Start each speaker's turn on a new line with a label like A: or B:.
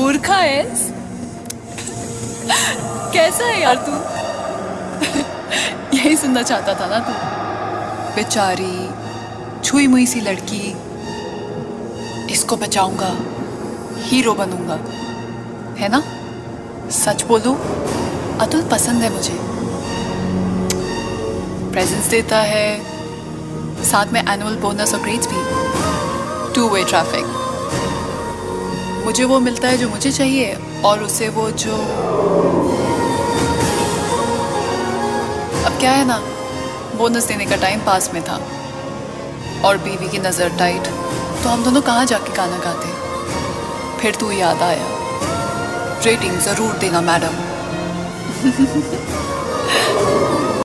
A: मूर्खा है? कैसा है यार तू? यही सुनना चाहता था ना तू। बेचारी, छुई मुई सी लड़की, इसको बचाऊँगा, हीरो बनूँगा। है ना? सच बोलूँ, अतुल पसंद है मुझे। प्रेजेंस देता है, साथ में एनुअल बोनस और ग्रेड्स भी। टू वे ट्रैफ़िक मुझे वो मिलता है जो मुझे चाहिए और उसे वो जो अब क्या है ना बोनस देने का टाइम पास में था और बीवी की नज़र टाइट तो हम दोनों कहाँ जाके गाना गाते? फिर तू याद आया। रेटिंग ज़रूर देना मैडम